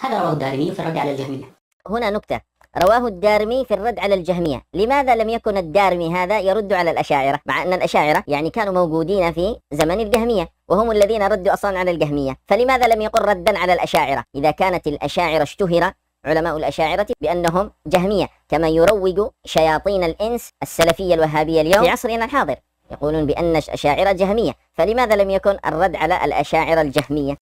هذا رواه الدارمي في الرد على الجهمية. هنا نكتة. رواه الدارمي في الرد على الجهمية. لماذا لم يكن الدارمي هذا يرد على الأشاعرة؟ مع أن الأشاعرة يعني كانوا موجودين في زمن الجهمية وهم الذين ردوا أصلا على الجهمية. فلماذا لم يقل ردا على الأشاعرة؟ إذا كانت الأشاعرة اشتهر علماء الأشاعرة بأنهم جهمية كما يروج شياطين الإنس السلفية الوهابية اليوم في عصرنا الحاضر. يقولون بأن الأشاعرة جهمية. فلماذا لم يكن الرد على الأشاعرة الجهمية؟